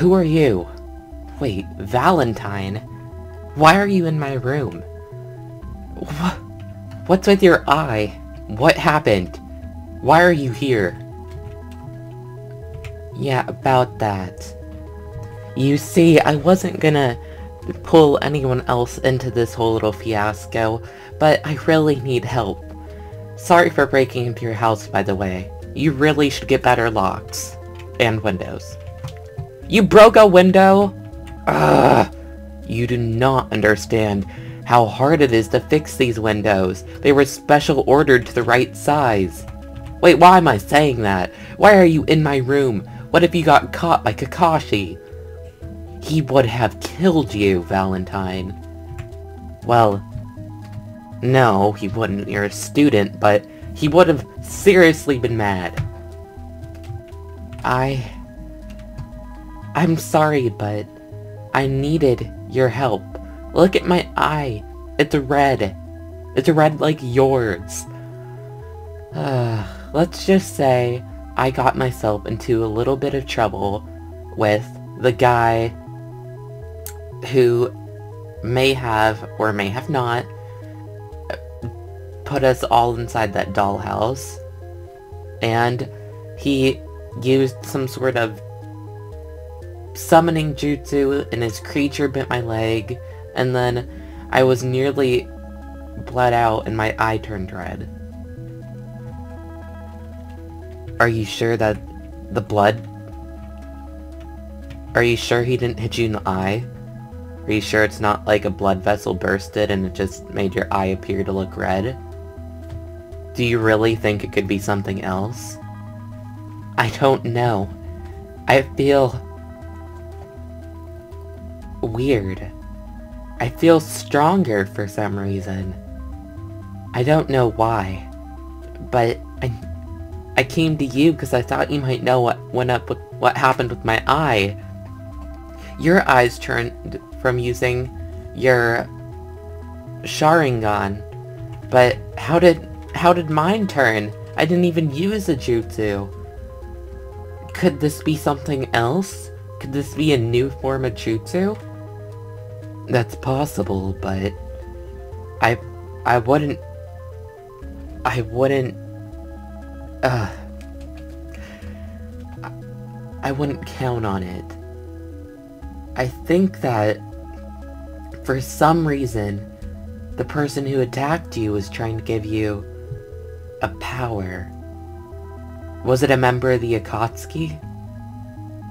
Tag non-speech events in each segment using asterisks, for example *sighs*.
Who are you? Wait, Valentine? Why are you in my room? What? What's with your eye? What happened? Why are you here? Yeah, about that. You see, I wasn't gonna pull anyone else into this whole little fiasco, but I really need help. Sorry for breaking into your house, by the way. You really should get better locks. And windows. You broke a window? Ugh! You do not understand how hard it is to fix these windows. They were special ordered to the right size. Wait, why am I saying that? Why are you in my room? What if you got caught by Kakashi? He would have killed you, Valentine. Well, no, he wouldn't. You're a student, but he would have seriously been mad. I... I'm sorry, but I needed your help. Look at my eye. It's red. It's red like yours. Uh, let's just say I got myself into a little bit of trouble with the guy who may have, or may have not, put us all inside that dollhouse. And he used some sort of summoning jutsu and his creature bit my leg and then I was nearly bled out and my eye turned red. Are you sure that the blood... Are you sure he didn't hit you in the eye? Are you sure it's not like a blood vessel bursted and it just made your eye appear to look red? Do you really think it could be something else? I don't know. I feel... weird. I feel stronger for some reason. I don't know why. But I, I came to you because I thought you might know what went up with what happened with my eye. Your eyes turned from using your Sharingan. But how did how did mine turn? I didn't even use a jutsu. Could this be something else? Could this be a new form of jutsu? That's possible, but I I wouldn't I wouldn't uh I wouldn't count on it. I think that for some reason the person who attacked you was trying to give you a power. Was it a member of the Akatsuki?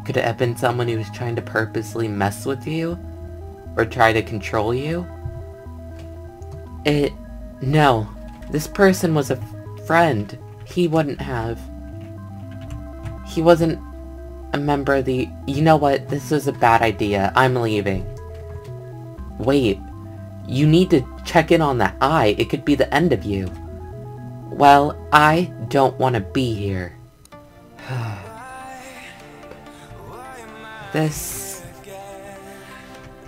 Could it have been someone who was trying to purposely mess with you? Or try to control you? It... no. This person was a friend. He wouldn't have. He wasn't a member of the... You know what? This is a bad idea. I'm leaving. Wait. You need to check in on that eye. It could be the end of you. Well, I don't want to be here. *sighs* this...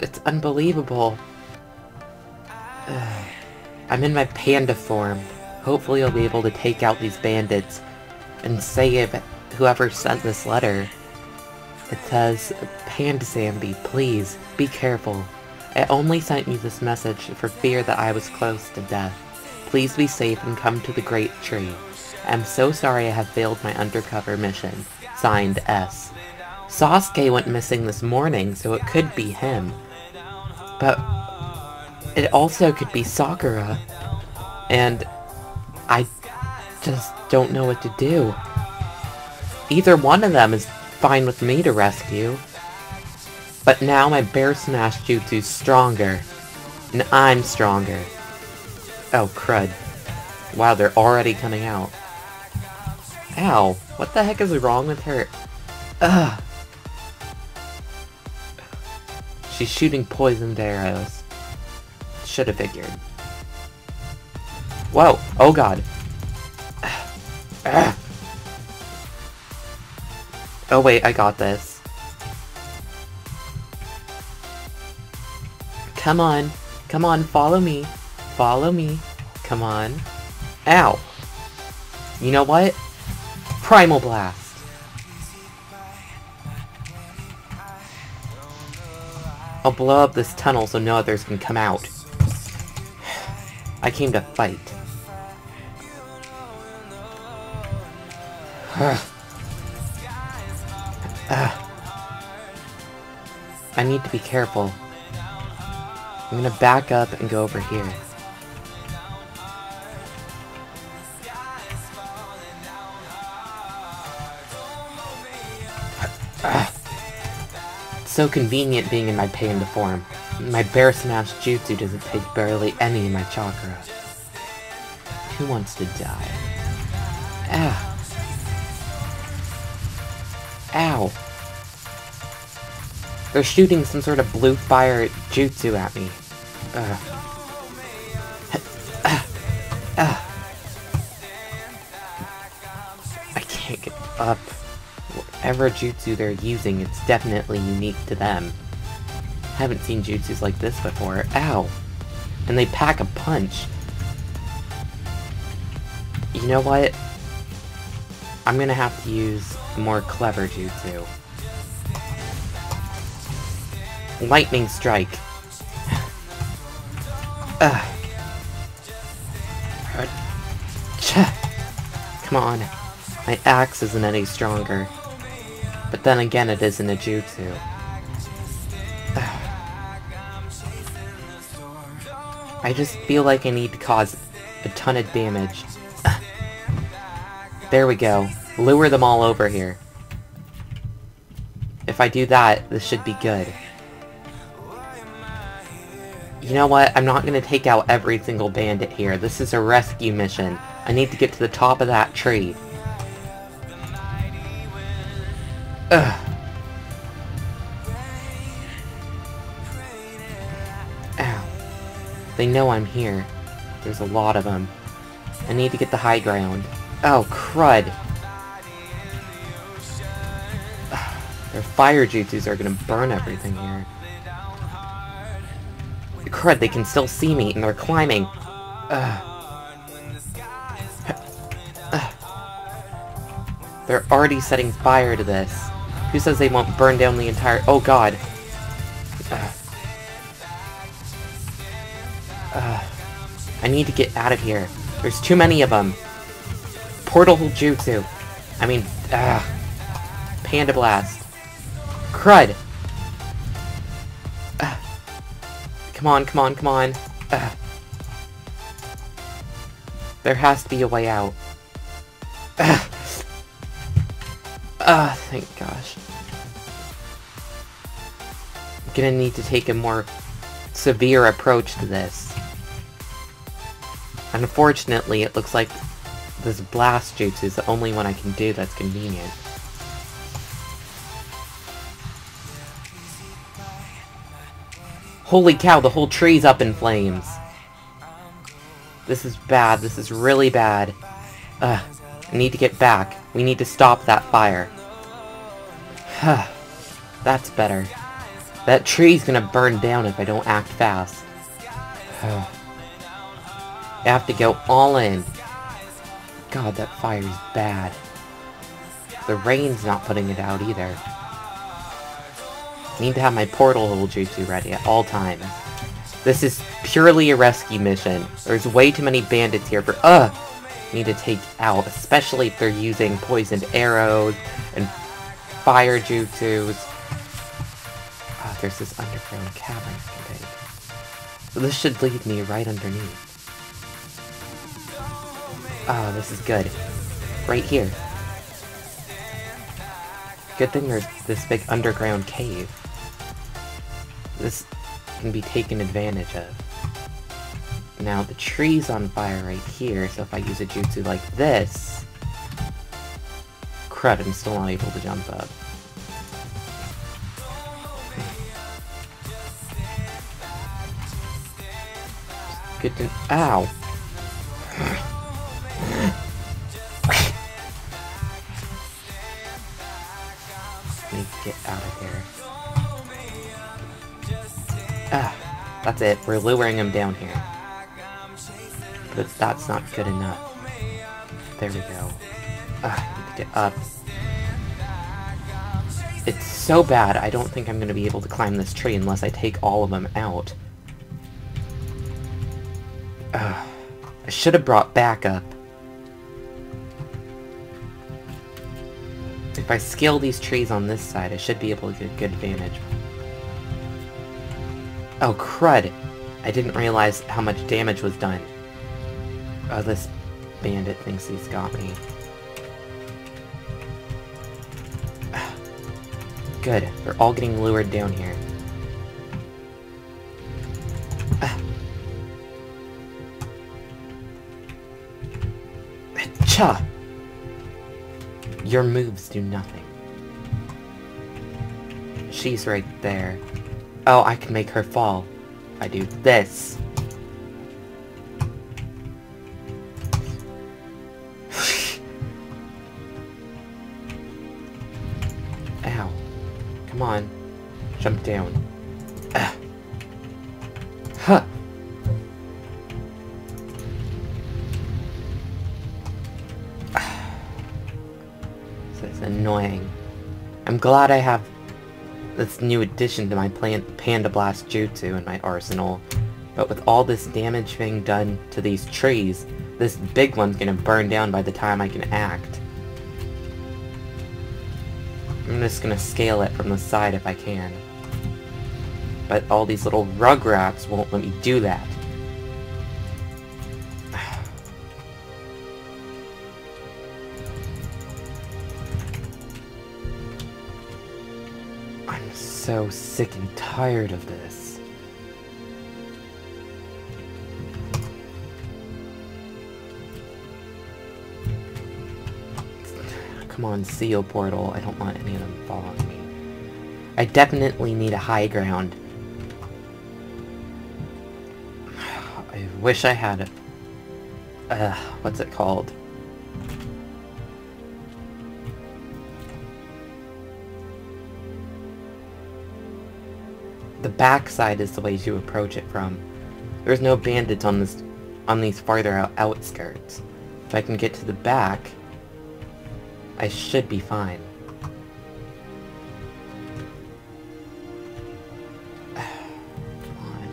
It's unbelievable. I'm in my panda form. Hopefully I'll be able to take out these bandits and save whoever sent this letter. It says, Panda Zambie, please, be careful. I only sent you this message for fear that I was close to death. Please be safe and come to the Great Tree. I'm so sorry I have failed my undercover mission. Signed, S. Sasuke went missing this morning, so it could be him. But it also could be Sakura. Uh, and I just don't know what to do. Either one of them is fine with me to rescue. But now my Bear Smash Jutsu's stronger. And I'm stronger. Oh, crud. Wow, they're already coming out. Ow, what the heck is wrong with her? Ugh. She's shooting poisoned arrows. Should have figured. Whoa! Oh god. *sighs* Oh wait, I got this. Come on. Come on, follow me. Follow me. Come on. Ow! You know what? Primal Blast! I'll blow up this tunnel so no others can come out. I came to fight. *sighs* *sighs* *sighs* I need to be careful. I'm gonna back up and go over here. So convenient being in my panda form. My bear smash jutsu doesn't take barely any of my chakra. Who wants to die? Ah. Ow. They're shooting some sort of blue fire jutsu at me. Ugh. I can't get up. Whatever jutsu they're using, it's definitely unique to them. Haven't seen jutsus like this before. Ow! And they pack a punch. You know what? I'm gonna have to use more clever jutsu. Lightning strike. *sighs* Ugh. Come on. My axe isn't any stronger. But then again, it isn't a jutsu. *sighs* I just feel like I need to cause a ton of damage. *sighs* there we go. Lure them all over here. If I do that, this should be good. You know what? I'm not going to take out every single bandit here. This is a rescue mission. I need to get to the top of that tree. Ugh. Ow. They know I'm here. There's a lot of them. I need to get the high ground. Oh, crud. Their fire jutsus are gonna burn everything here. Crud, they can still see me, and they're climbing. Ugh. They're already setting fire to this. Who says they won't burn down the entire- Oh god. Ugh. Ugh. I need to get out of here. There's too many of them. Portal Jutsu. I mean, ugh. Panda Blast. Crud! Ugh. Come on, come on, come on. Ugh. There has to be a way out. Ah, thank gosh. Gonna need to take a more severe approach to this. Unfortunately, it looks like this blast jutsu is the only one I can do that's convenient. Holy cow, the whole tree's up in flames! This is bad, this is really bad. Ugh, I need to get back. We need to stop that fire. *sighs* That's better. That tree's gonna burn down if I don't act fast. *sighs* I have to go all in. God, that fire's bad. The rain's not putting it out either. Need to have my portal jutsu ready at all times. This is purely a rescue mission. There's way too many bandits here for- Ugh! Need to take out, especially if they're using poisoned arrows and fire jutsus. There's this underground cavern can take. This should lead me right underneath. Oh, this is good. Right here. Good thing there's this big underground cave. This can be taken advantage of. Now, the tree's on fire right here, so if I use a jutsu like this... Crud, I'm still not able to jump up. Good to- Ow! To get out of here. Ah, that's it. We're luring him down here. But that's not good enough. There we go. Ah, get up. It's so bad, I don't think I'm going to be able to climb this tree unless I take all of them out. I should have brought backup. If I scale these trees on this side, I should be able to get good advantage. Oh, crud! I didn't realize how much damage was done. Oh, this bandit thinks he's got me. *sighs* Good. They're all getting lured down here. Cha! Your moves do nothing. She's right there. Oh, I can make her fall. I do this. *sighs* Ow. Come on. Jump down. Annoying. I'm glad I have this new addition to my plant Panda Blast Jutsu in my arsenal. But with all this damage being done to these trees, this big one's gonna burn down by the time I can act. I'm just gonna scale it from the side if I can. But all these little rugrats won't let me do that. So sick and tired of this. Come on, seal portal. I don't want any of them following me. I definitely need a high ground. I wish I had a... Uh, what's it called? The backside is the way to approach it from. There's no bandits on this on these farther out outskirts. If I can get to the back, I should be fine. *sighs* Come on.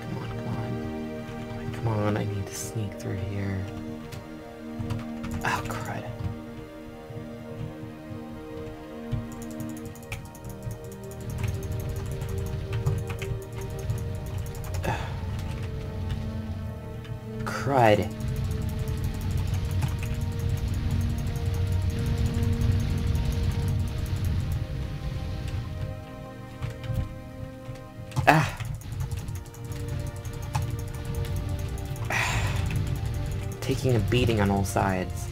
Come on, come on. Come on, I need to sneak through here. *sighs* Taking a beating on all sides.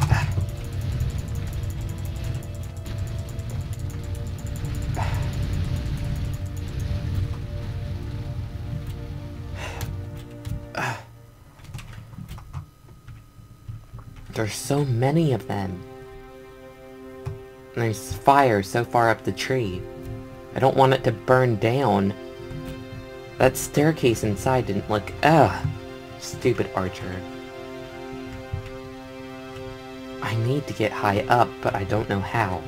*sighs* There's so many of them. There's fire so far up the tree. I don't want it to burn down. That staircase inside didn't look... Ugh! Stupid archer. I need to get high up, but I don't know how.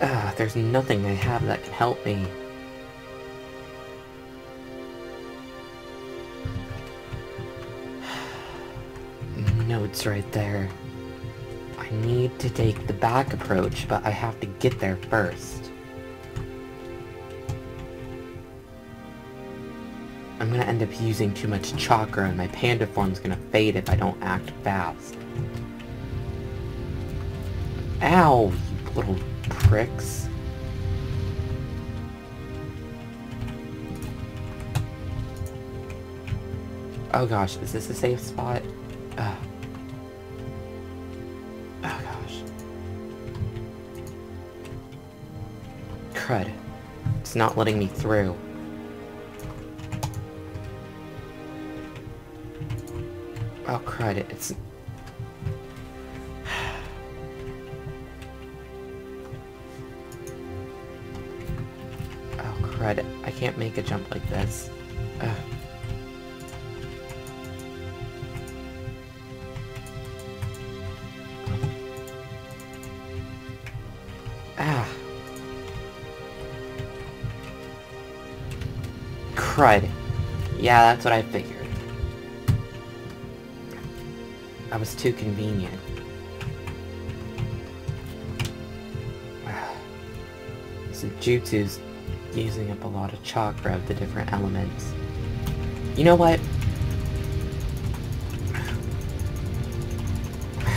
Ugh, there's nothing I have that can help me. *sighs* Notes right there. I need to take the back approach, but I have to get there first. I'm gonna end up using too much chakra and my panda form's gonna fade if I don't act fast. Ow, you little pricks. Oh gosh, is this a safe spot? Ugh. Oh gosh. Crud. It's not letting me through. cried. It's... Oh, crud. I can't make a jump like this. Ugh. Ah. Crud. Yeah, that's what I figured. Was too convenient. *sighs* So Jutsu's using up a lot of chakra of the different elements. You know what?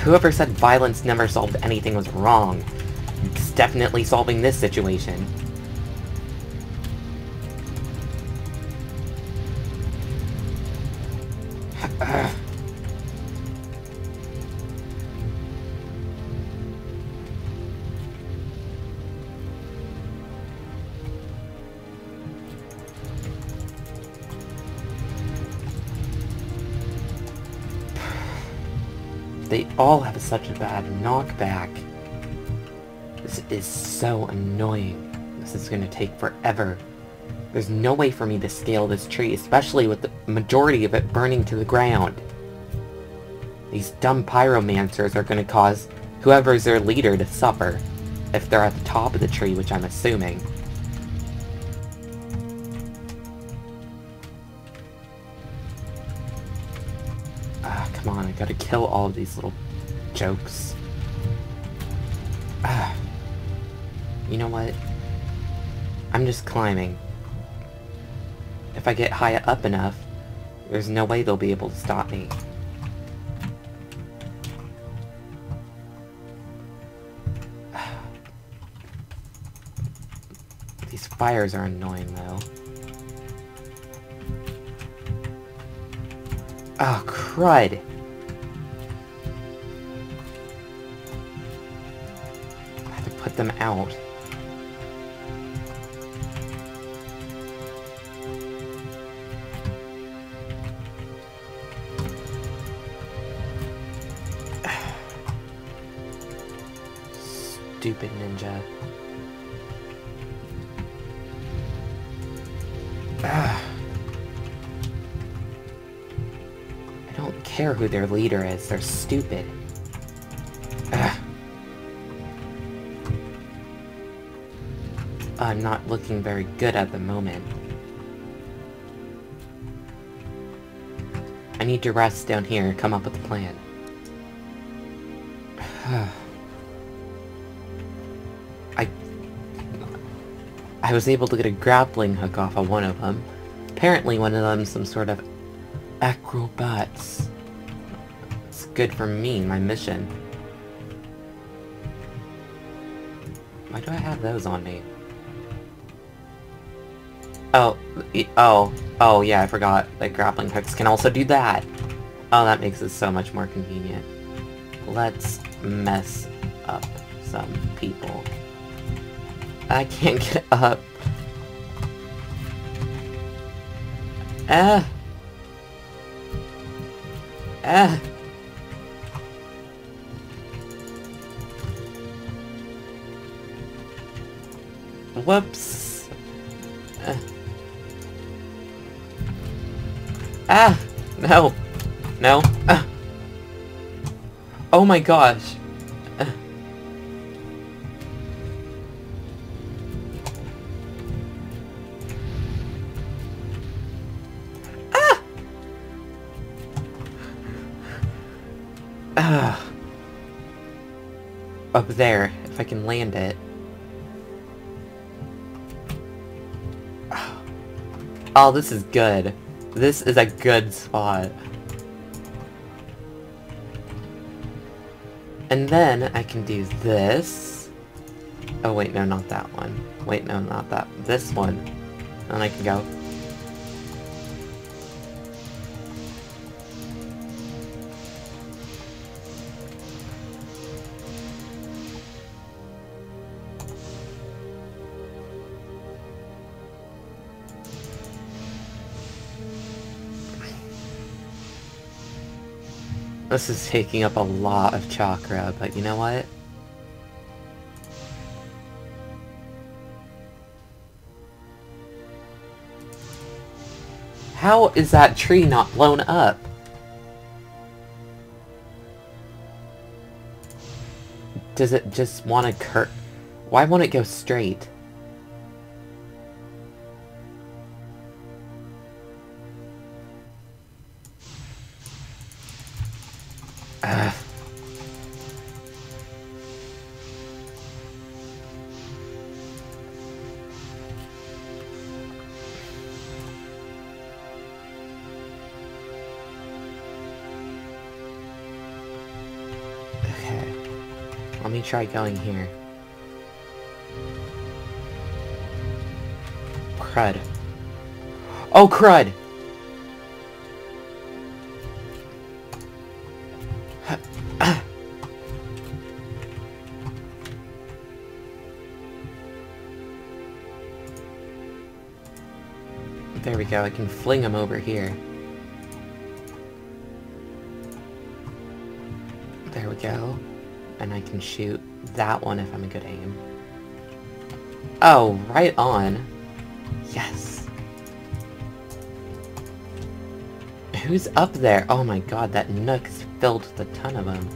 Whoever said violence never solved anything was wrong. It's definitely solving this situation. They all have such a bad knockback. This is so annoying. This is gonna take forever. There's no way for me to scale this tree, especially with the majority of it burning to the ground. These dumb pyromancers are gonna cause whoever's their leader to suffer, if they're at the top of the tree, which I'm assuming. Kill all of these little jokes. Ah. *sighs* You know what? I'm just climbing. If I get high up enough, there's no way they'll be able to stop me. *sighs* These fires are annoying, though. Oh, crud! Put them out. Stupid ninja. Ah. I don't care who their leader is, they're stupid. I'm not looking very good at the moment. I need to rest down here and come up with a plan. *sighs* I... I was able to get a grappling hook off of one of them. Apparently one of them's some sort of acrobats. It's good for me, my mission. Why do I have those on me? Oh, oh, oh yeah, I forgot that grappling hooks can also do that. Oh, that makes it so much more convenient. Let's mess up some people. I can't get up. Ah. Ah. Whoops. Ah. Ah. No. No. Ah. Oh my gosh. Ah. Ah. Ah. Up there, if I can land it. Oh, this is good. This is a good spot. And then I can do this. Oh wait, no, not that one. Wait, no, not that. This one. And I can go. This is taking up a lot of chakra, but you know what? How is that tree not blown up? Does it just want to cur- Why won't it go straight? Let me try going here. Crud. Oh, crud! There we go, I can fling him over here. And I can shoot that one if I'm a good aim. Oh, right on. Yes. Who's up there? Oh my god, that nook's filled with a ton of them.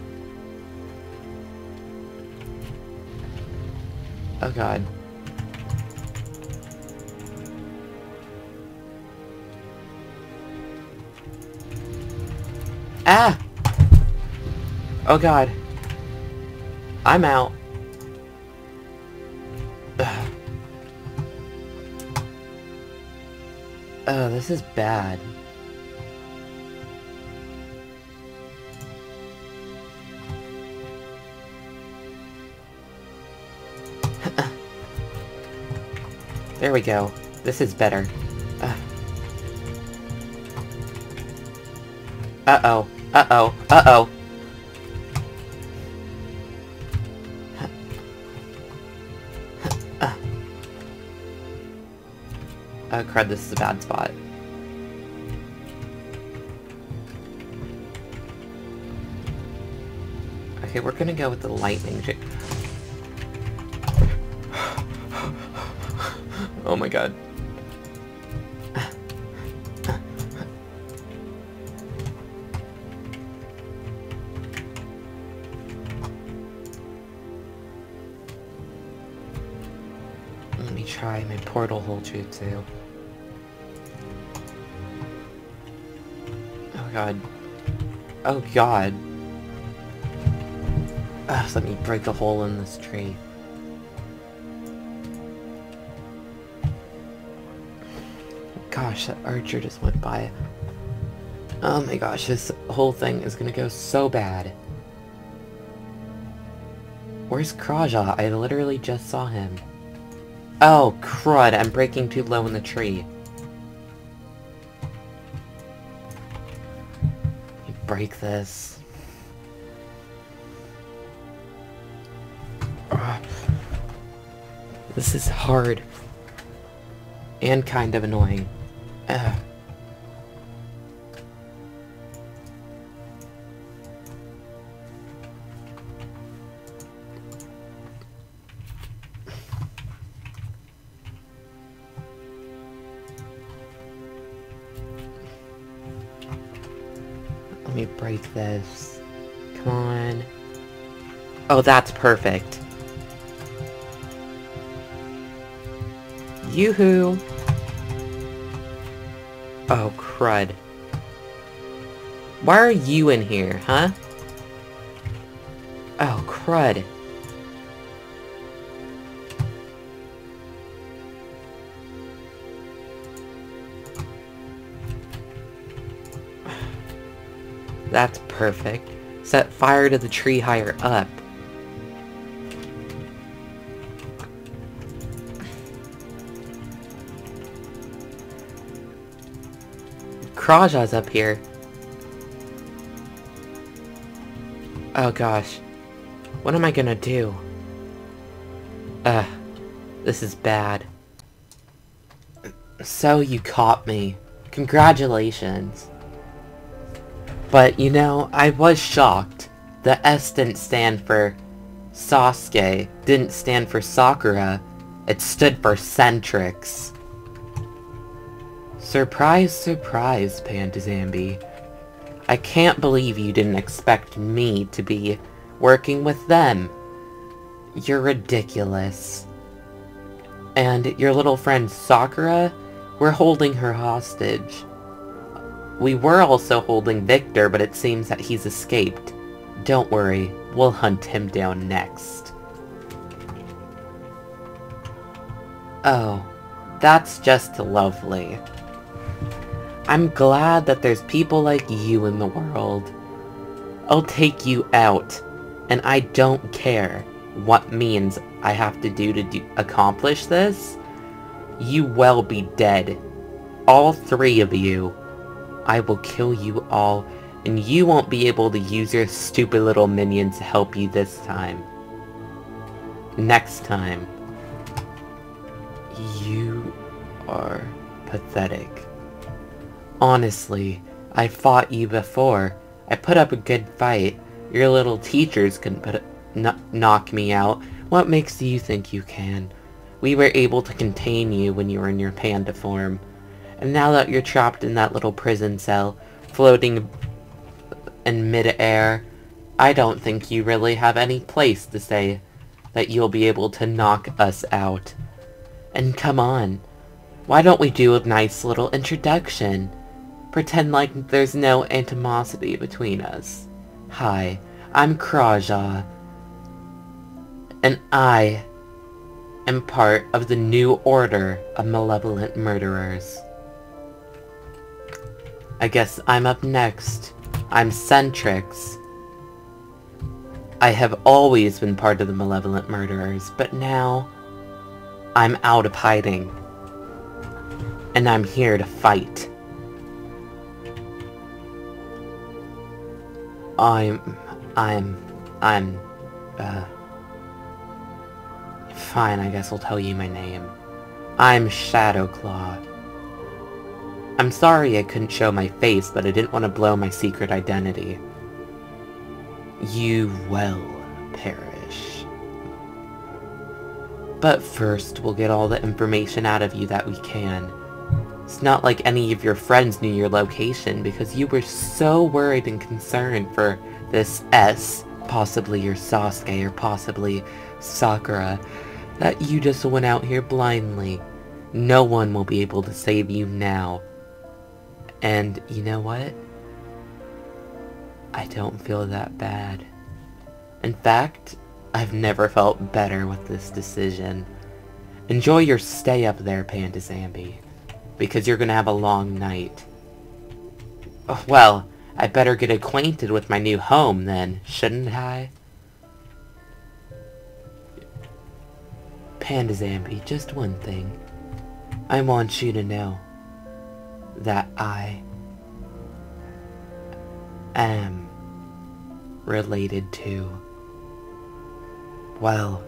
Oh god. Ah! Oh god. I'm out. Ugh. *sighs* Oh, this is bad. *laughs* there we go. This is better. *sighs* Uh-oh. Uh-oh. Uh-oh. Uh, oh crud, this is a bad spot. Okay, we're gonna go with the lightning *sighs* oh my god. Portal hole jutsu. Oh god. Oh god. Ugh, let me break a hole in this tree. Gosh, that archer just went by. Oh my gosh, this whole thing is gonna go so bad. Where's Kraja? I literally just saw him. Oh, crud, I'm breaking too low in the tree. break this. This is hard. And kind of annoying. Ugh. This. Come on. Oh, that's perfect. Yoo-hoo! Oh, crud. Why are you in here, huh? Oh, crud. That's perfect. Set fire to the tree higher up. Kraja's up here. Oh gosh. What am I gonna do? Ugh. This is bad. So you caught me. Congratulations. But, you know, I was shocked. The S didn't stand for Sasuke, didn't stand for Sakura. It stood for Centrix. Surprise, surprise, Panda Zambie. I can't believe you didn't expect me to be working with them. You're ridiculous. And your little friend Sakura, we're holding her hostage. We were also holding Victor, but it seems that he's escaped. Don't worry, we'll hunt him down next. Oh, that's just lovely. I'm glad that there's people like you in the world. I'll take you out And I don't care what means I have to do to do accomplish this. You will be dead. All three of you. I will kill you all, and you won't be able to use your stupid little minions to help you this time. Next time. You are pathetic. Honestly, I fought you before. I put up a good fight. Your little teachers couldn't put knock me out. What makes you think you can? We were able to contain you when you were in your panda form. And now that you're trapped in that little prison cell, floating in mid-air, I don't think you really have any place to say that you'll be able to knock us out. And come on, why don't we do a nice little introduction? Pretend like there's no animosity between us. Hi, I'm Kraja, and I am part of the new order of malevolent murderers. I guess I'm up next. I'm Centrix. I have always been part of the malevolent murderers, but now I'm out of hiding. And I'm here to fight. I'm... I'm... I'm... uh... Fine, I guess I'll tell you my name. I'm Shadowclaw. I'm sorry I couldn't show my face, but I didn't want to blow my secret identity. You will perish. But first, we'll get all the information out of you that we can. It's not like any of your friends knew your location because you were so worried and concerned for this S, possibly your Sasuke or possibly Sakura, that you just went out here blindly. No one will be able to save you now. And you know what? I don't feel that bad. In fact, I've never felt better with this decision. Enjoy your stay up there, Panda Zambie, because you're gonna have a long night. Oh, well, I better get acquainted with my new home then, shouldn't I? Panda Zambie, just one thing. I want you to know that I am related to... Well,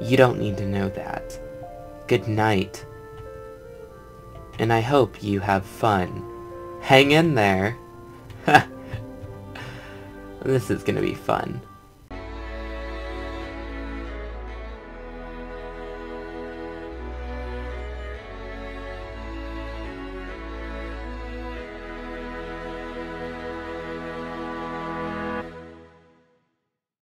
you don't need to know that. Good night. And I hope you have fun. Hang in there. *laughs* this is gonna be fun.